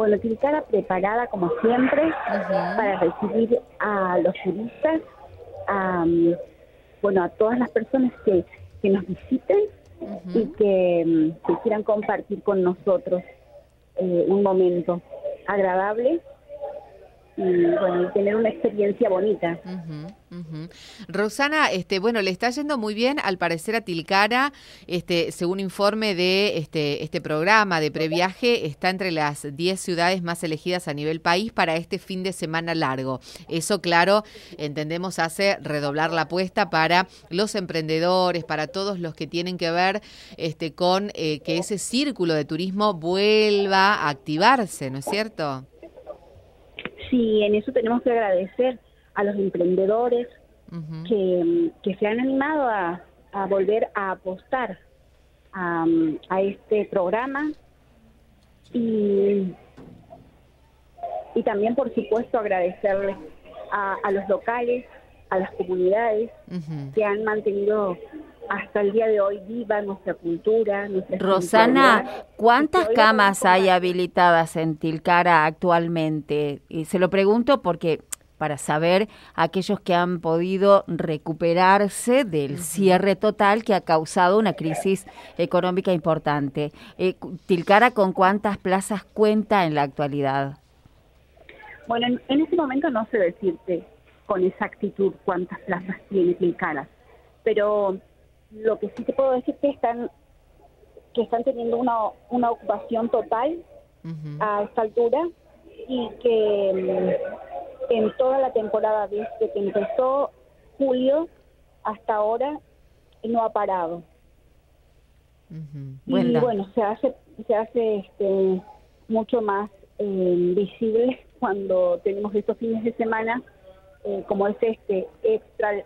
Bueno, Tilcara preparada como siempre para recibir a los turistas, a, bueno, a todas las personas que, que nos visiten y que, mm, que, quieran compartir con nosotros eh, un momento agradable y bueno, tener una experiencia bonita. Rosana, este, bueno, le está yendo muy bien al parecer a Tilcara, este, según informe de este, este programa de previaje, está entre las 10 ciudades más elegidas a nivel país para este fin de semana largo. Eso, claro, entendemos hace redoblar la apuesta para los emprendedores, para todos los que tienen que ver este, con eh, que ese círculo de turismo vuelva a activarse, ¿no es cierto? Sí, en eso tenemos que agradecer a los emprendedores que, se han animado a, volver a apostar a, este programa. Y, y también, por supuesto, agradecerles a, los locales, a las comunidades que han mantenido hasta el día de hoy viva nuestra cultura. Nuestra Rosana, ¿cuántas camas hay habilitadas en Tilcara actualmente? Y se lo pregunto porque para saber aquellos que han podido recuperarse del cierre total que ha causado una crisis económica importante. Eh, Tilcara, ¿con cuántas plazas cuenta en la actualidad? Bueno, en, en este momento no sé decirte con exactitud cuántas plazas tiene Tilcara, pero lo que sí te puedo decir que están que están teniendo una, una ocupación total a esta altura y que mm, en toda la temporada desde que empezó julio hasta ahora no ha parado. Y bueno, se hace se hace este mucho más eh, visible cuando tenemos estos fines de semana eh, como es este extra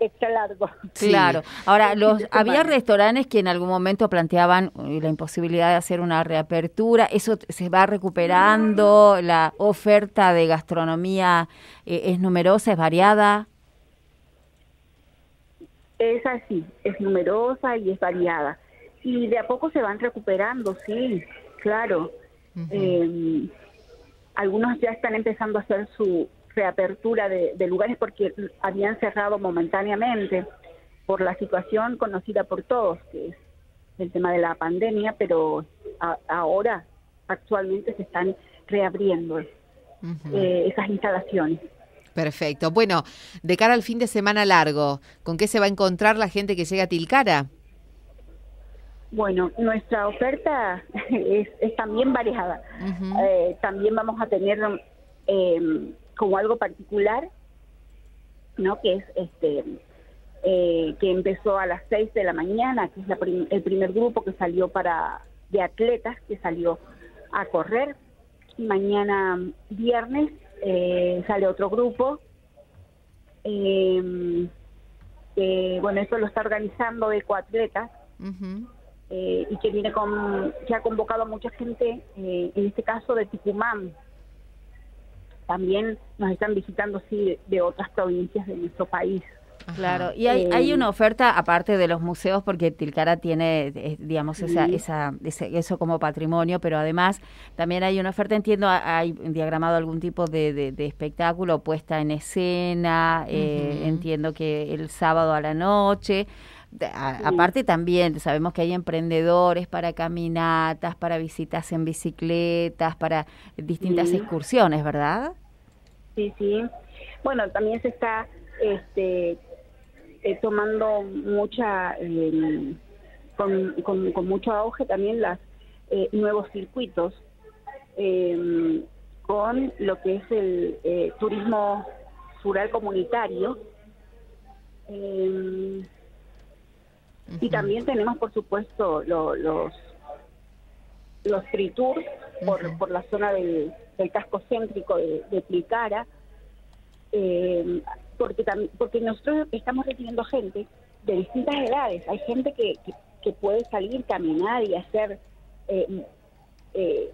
extra largo. Claro. Ahora, los había restaurantes que en algún momento planteaban eh, la imposibilidad de hacer una reapertura. ¿Eso se va recuperando? ¿La oferta de gastronomía eh, es numerosa, es variada? Es así, es numerosa y es variada. Y de a poco se van recuperando, sí, claro. Em, algunos ya están empezando a hacer su, reapertura de, lugares porque habían cerrado momentáneamente por la situación conocida por todos, que es el tema de la pandemia, pero ahora actualmente se están reabriendo eh, esas instalaciones. Perfecto. Bueno, de cara al fin de semana largo, ¿con qué se va a encontrar la gente que llega a Tilcara? Bueno, nuestra oferta es, también variada. Eh, también vamos a tener eh, como algo particular, ¿no? Que es este eh, que empezó a las 6 de la mañana, que es el primer grupo que salió para de atletas que salió a correr. Y mañana viernes eh, sale otro grupo. Eh, bueno, eso lo está organizando Ecoatletas. eh, y que viene con que ha convocado a mucha gente, en este caso de Tucumán, también nos están visitando sí de otras provincias de nuestro país. Claro, y hay, hay, una oferta aparte de los museos porque Tilcara tiene, eh, digamos, esa, esa, eso como patrimonio, pero además también hay una oferta, entiendo, hay diagramado algún tipo de, espectáculo puesta en escena, eh, entiendo que el sábado a la noche. Aparte también sabemos que hay emprendedores para caminatas, para visitas en bicicletas, para distintas excursiones, ¿verdad? Sí, sí. Bueno, también se está este, eh, tomando mucha, em, con, con, mucho auge también los eh, nuevos circuitos em, con lo que es el eh, turismo rural comunitario. Eh, y también tenemos, por supuesto, los los free tours por, por la zona del, casco céntrico de, de Plicara, eh, porque, porque nosotros estamos recibiendo gente de distintas edades. Hay gente que, que, puede salir, caminar y hacer eh, eh,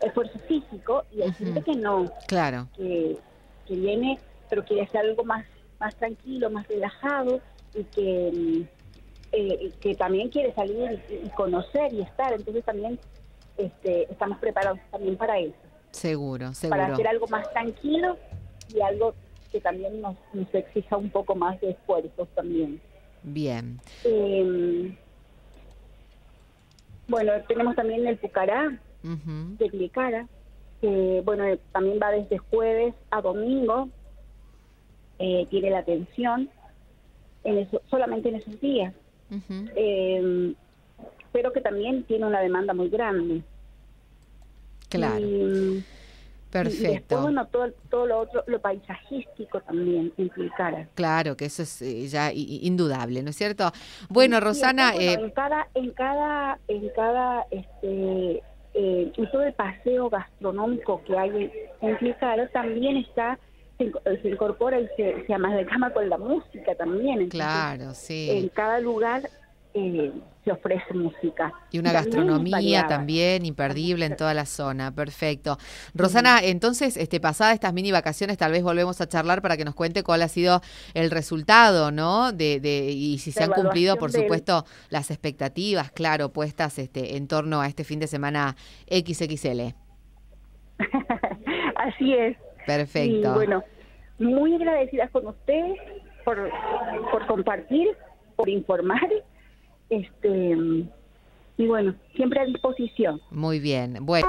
esfuerzo físico y hay gente que no. Claro. Que, que viene, pero quiere hacer algo más, más tranquilo, más relajado y que eh, que también quiere salir y, conocer y estar. Entonces también este, estamos preparados también para eso. Seguro, seguro. Para hacer algo más tranquilo y algo que también nos, nos exija un poco más de esfuerzos también. Bien. Eh, bueno, tenemos también el Pucará de Clicara, que bueno, también va desde jueves a domingo, eh, tiene la atención en eso, solamente en esos días. Eh, pero que también tiene una demanda muy grande. Claro. Perfecto. Y después, bueno, todo, todo lo otro, lo paisajístico también implicara. Claro, que eso es eh, ya indudable, ¿no es cierto? Bueno, Rosana... eh, en cada, en cada, en cada, este, eh, todo el paseo gastronómico que hay en también está se, incorpora y se, se amalgama con la música también. claro, sí. En cada lugar eh, se ofrece música. Y una gastronomía también imperdible en toda la zona, perfecto. Rosana, entonces, este, pasada estas mini vacaciones, tal vez volvemos a charlar para que nos cuente cuál ha sido el resultado, ¿no? De, de y si se han cumplido, por supuesto, las expectativas, claro, puestas este, en torno a este fin de semana XXL. Así es. Perfecto. Y bueno, muy agradecidas con ustedes por, por compartir, por informar este y bueno, siempre a disposición. Muy bien. Bueno.